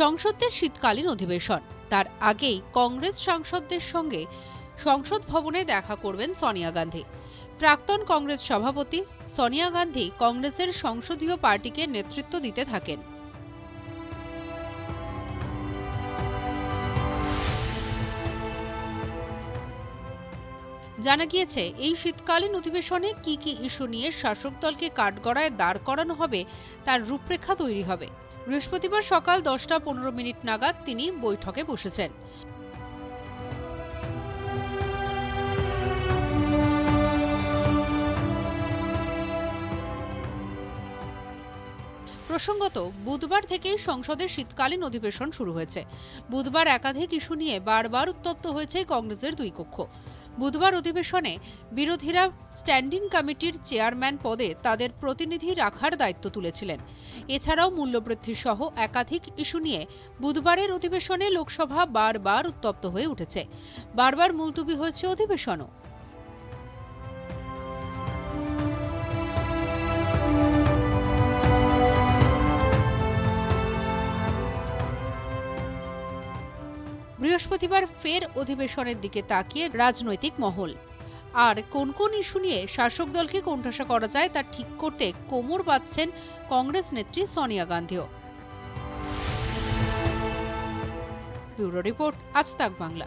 সংসদের শীতকালীন অধিবেশন। তার আগেই কংগ্রেস সাংসদদের সঙ্গে সংসদ ভবনে দেখা করবেন সোনিয়া গান্ধী। প্রাক্তন কংগ্রেস সভাপতি সোনিয়া গান্ধী কংগ্রেসের সংসদীয় পার্টিকে নেতৃত্ব দিতে থাকেন। জানা গিয়েছে, এই শীতকালীন অধিবেশনে কি কি ইস্যু নিয়ে শাসক দলকে কাঠগড়ায় দাঁড় করানো হবে, তার রূপরেখা তৈরি হবে। বৃহস্পতিবার সকাল দশটা পনেরো মিনিট নাগাদ তিনি বৈঠকে বসেছেন। প্রসঙ্গত, বুধবার থেকেই সংসদের শীতকালীন অধিবেশন শুরু হয়েছে। বুধবার একাধিক ইস্যু নিয়ে বারবার উত্তপ্ত হয়েছে কংগ্রেসের দুই কক্ষ। বুধবার অধিবেশনে বিরোধীরা স্ট্যান্ডিং কমিটির চেয়ারম্যান পদে তাদের প্রতিনিধি রাখার দায়িত্ব তুলেছিলেন। এছাড়াও মূল্যবৃদ্ধি সহ একাধিক ইস্যু নিয়ে বুধবারের অধিবেশনে লোকসভা বারবার উত্তপ্ত হয়ে উঠেছে। বারবার মুলতুবি হয়েছে অধিবেশনও। বৃহস্পতিবার ফের অধিবেশনের দিকে তাকিয়ে রাজনৈতিক মহল। আর কোন কোন ইস্যু নিয়ে শাসক দলকে কোণঠাসা করা যায় তা ঠিক করতে কোমর বাঁধছেন কংগ্রেস নেত্রী সোনিয়া গান্ধীও। ব্যুরো রিপোর্ট, আজ তাক বাংলা।